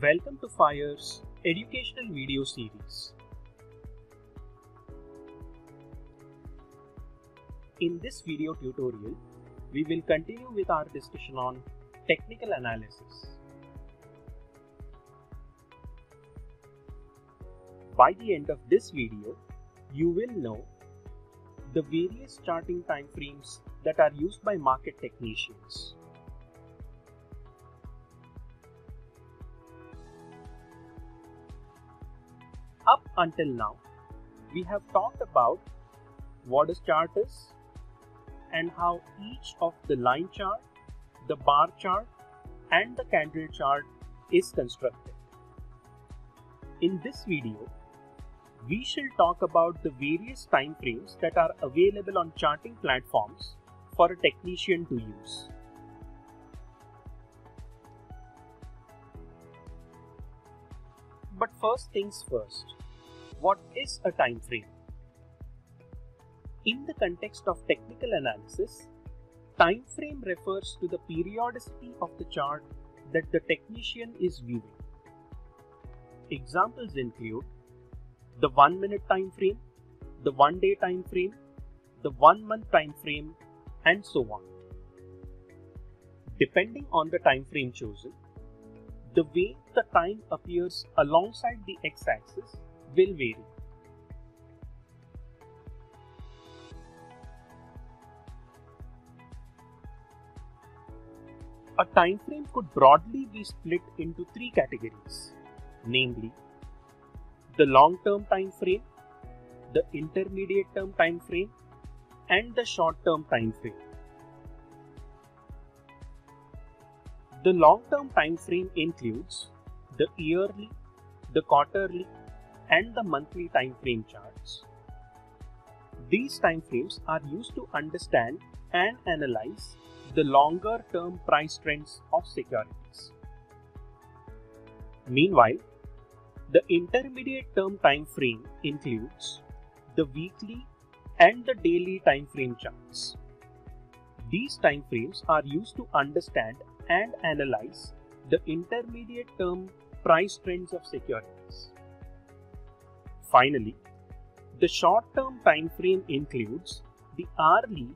Welcome to FYERS educational video series. In this video tutorial, we will continue with our discussion on technical analysis. By the end of this video, you will know the various charting timeframes that are used by market technicians. Up until now, we have talked about what a chart is and how each of the line chart, the bar chart, and the candle chart is constructed. In this video, we shall talk about the various time frames that are available on charting platforms for a technician to use. But first things first, what is a time frame? In the context of technical analysis, time frame refers to the periodicity of the chart that the technician is viewing. Examples include the 1 minute time frame, the 1 day time frame, the 1 month time frame, and so on. Depending on the time frame chosen, the way the time appears alongside the x-axis will vary. A time frame could broadly be split into three categories, namely the long-term time frame, the intermediate term time frame, and the short-term time frame. The long-term time frame includes the yearly, the quarterly, and the monthly time frame charts. These time frames are used to understand and analyze the longer term price trends of securities. Meanwhile, the intermediate term time frame includes the weekly and the daily time frame charts. These time frames are used to understand and analyze the intermediate term price trends of securities. Finally, the short term time frame includes the hourly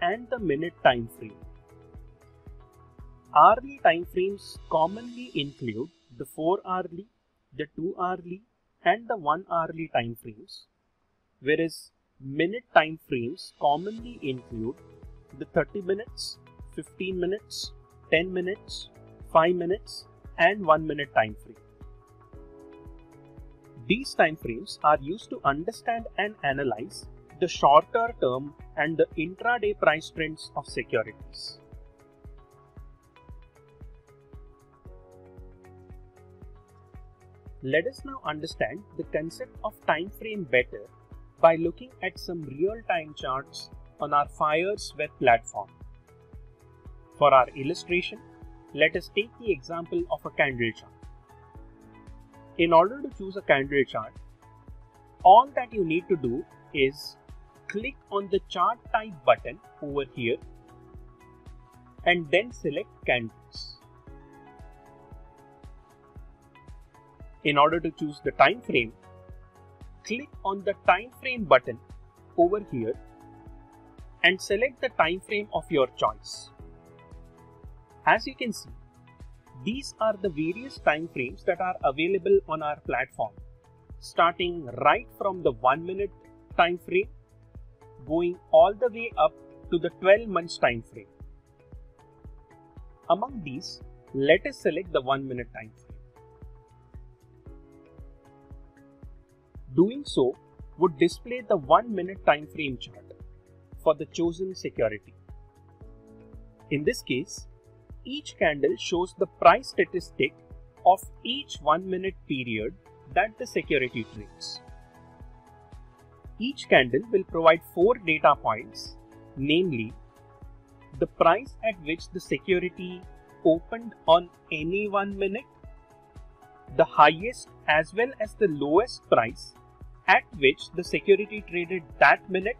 and the minute time frame. Hourly time frames commonly include the 4 hourly, the 2 hourly and the 1 hourly time frames, whereas minute time frames commonly include the 30 minutes, 15 minutes, 10 minutes, 5 minutes, and 1 minute time frame. These time frames are used to understand and analyze the shorter term and the intraday price trends of securities. Let us now understand the concept of time frame better by looking at some real-time charts on our FYERS web platform. For our illustration, let us take the example of a candle chart. In order to choose a candle chart, all that you need to do is click on the chart type button over here and then select candles. In order to choose the time frame, click on the time frame button over here and select the time frame of your choice. As you can see, these are the various time frames that are available on our platform, starting right from the 1 minute time frame, going all the way up to the 12 months time frame. Among these, let us select the 1 minute time frame. Doing so would display the 1 minute time frame chart for the chosen security. In this case, each candle shows the price statistic of each 1 minute period that the security trades. Each candle will provide 4 data points, namely the price at which the security opened on any 1 minute, the highest as well as the lowest price at which the security traded that minute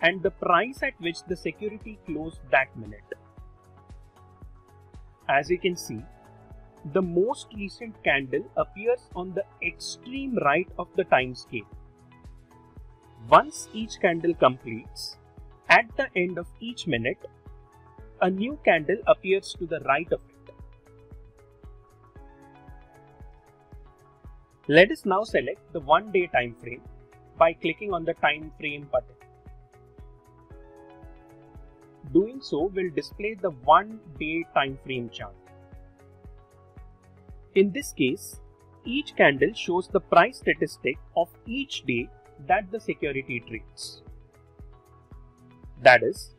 and the price at which the security closed that minute. As you can see, the most recent candle appears on the extreme right of the time scale. Once each candle completes, at the end of each minute, a new candle appears to the right of it. Let us now select the one day time frame by clicking on the time frame button. Doing so will display the one day time frame chart. In this case, each candle shows the price statistic of each day that the security trades. That is,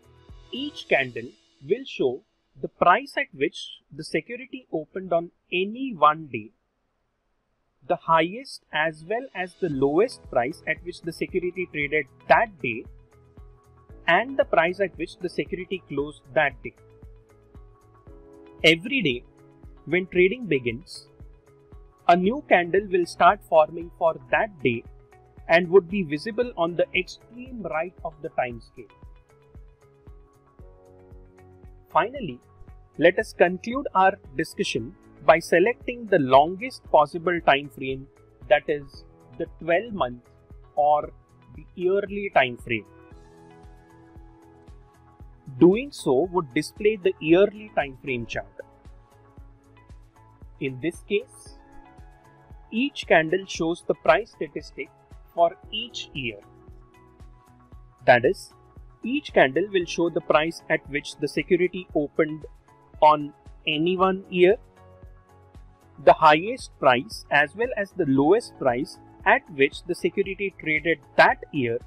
each candle will show the price at which the security opened on any one day, the highest as well as the lowest price at which the security traded that day, and the price at which the security closed that day. Every day, when trading begins, a new candle will start forming for that day and would be visible on the extreme right of the time scale. Finally, let us conclude our discussion by selecting the longest possible time frame that is the 12 month or the yearly time frame. Doing so would display the yearly time frame chart. In this case, each candle shows the price statistic for each year. That is, each candle will show the price at which the security opened on any one year, the highest price as well as the lowest price at which the security traded that year,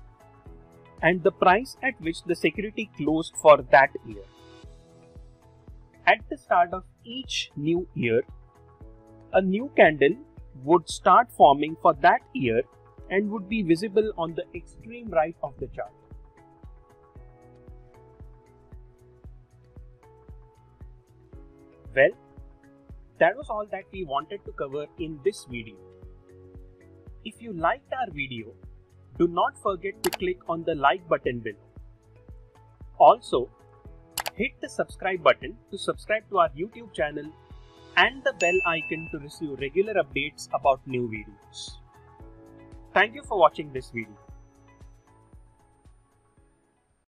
and the price at which the security closed for that year. At the start of each new year, a new candle would start forming for that year and would be visible on the extreme right of the chart. Well, that was all that we wanted to cover in this video. If you liked our video, do not forget to click on the like button below. Also, hit the subscribe button to subscribe to our YouTube channel and the bell icon to receive regular updates about new videos. Thank you for watching this video.